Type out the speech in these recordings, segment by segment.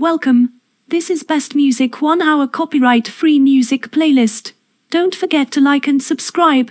Welcome. This is Best Music 1 Hour Copyright Free Music Playlist. Don't forget to like and subscribe.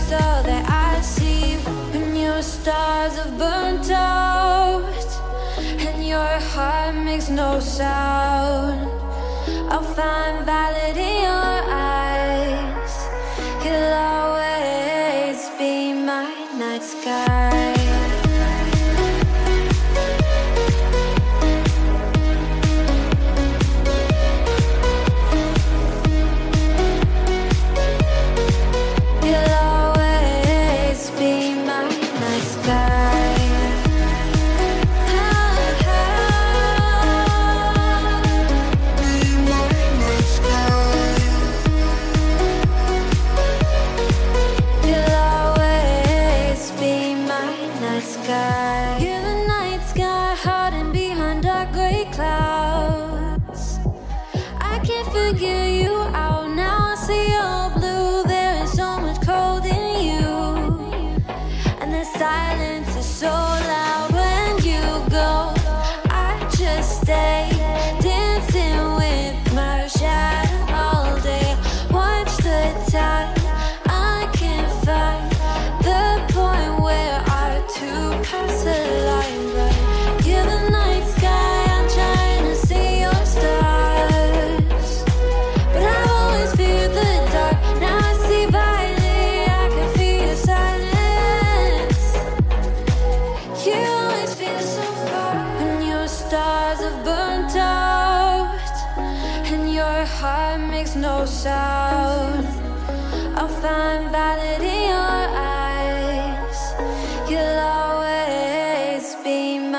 that's all that I see When your stars have burnt out And your heart makes no sound. I'll find validity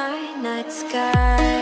my night sky.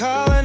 calling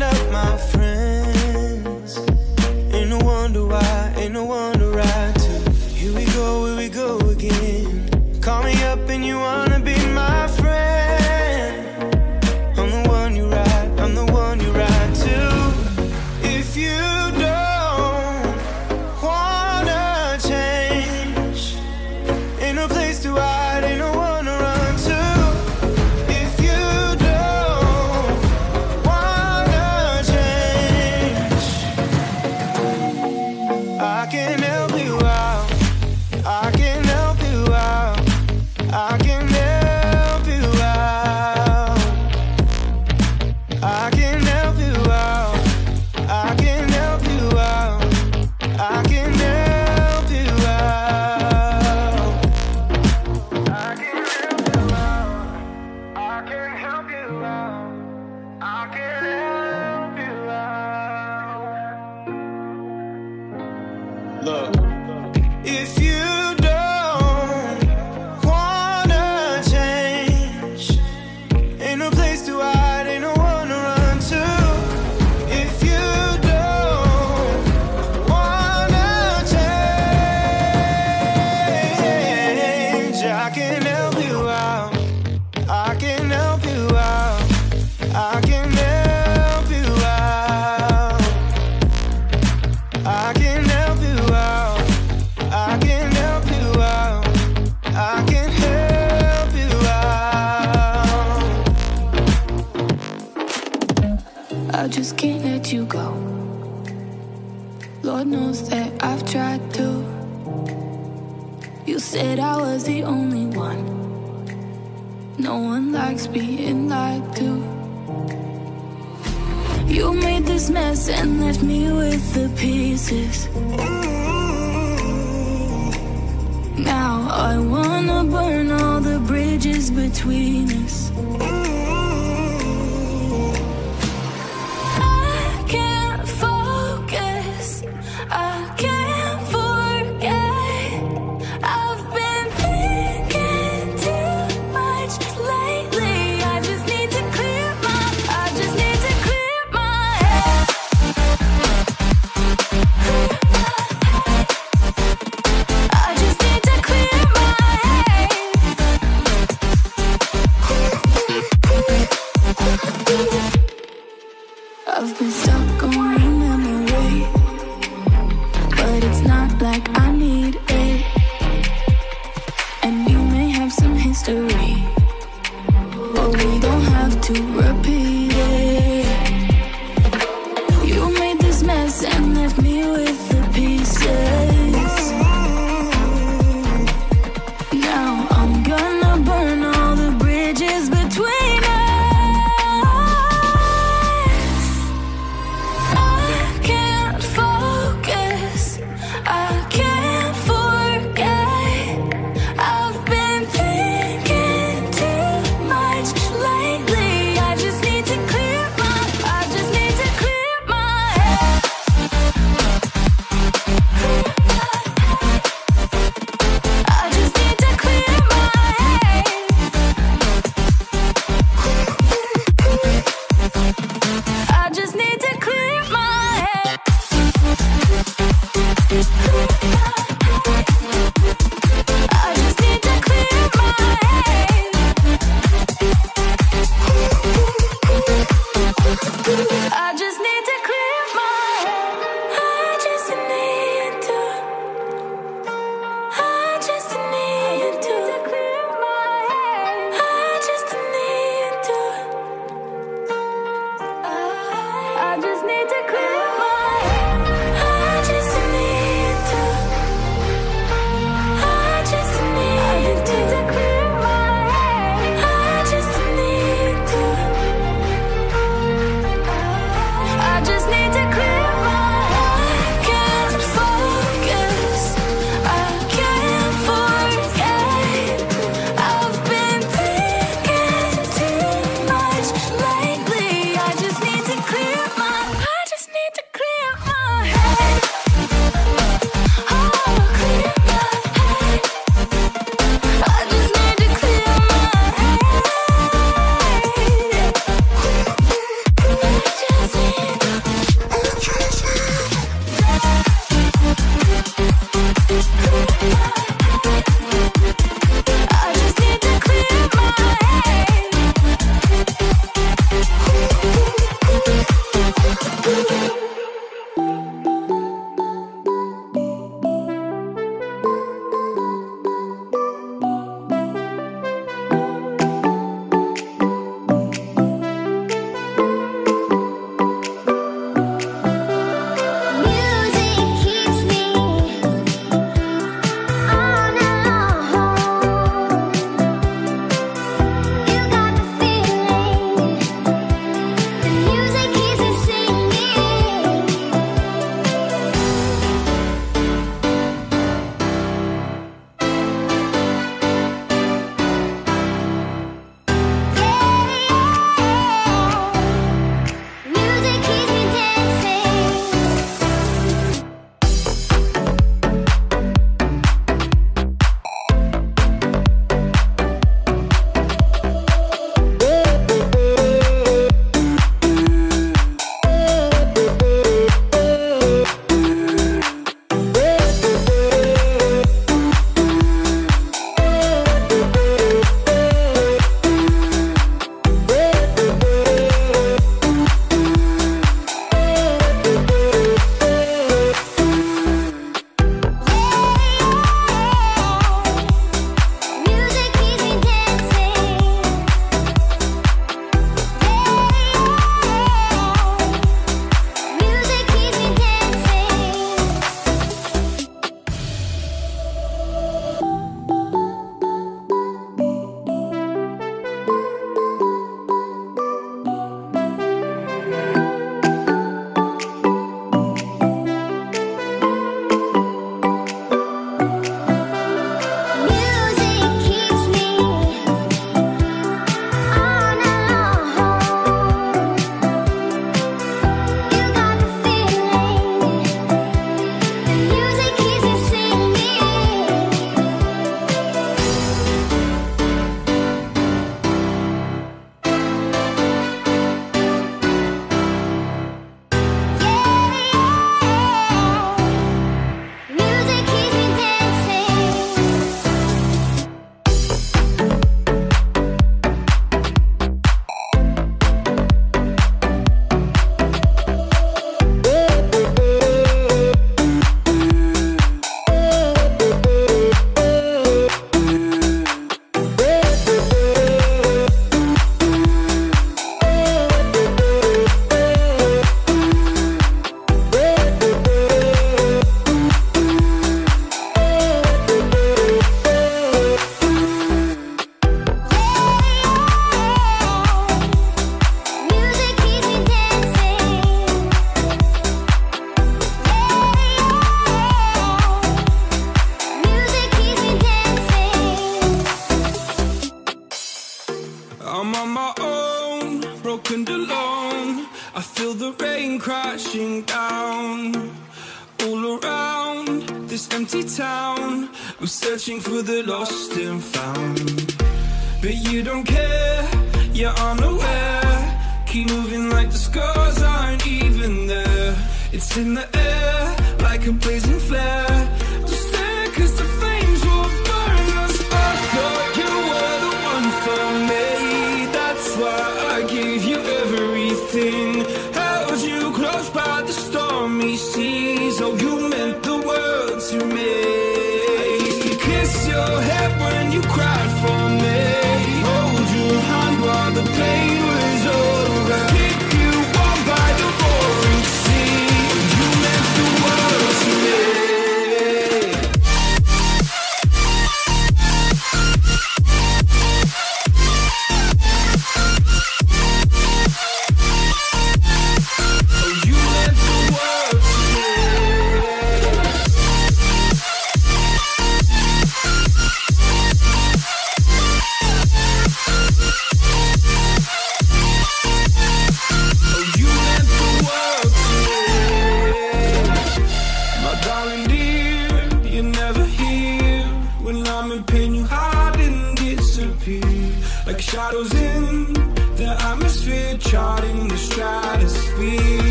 Said I was the only one. No one likes being lied to. You made this mess and left me with the pieces. Now I wanna burn all the bridges between us.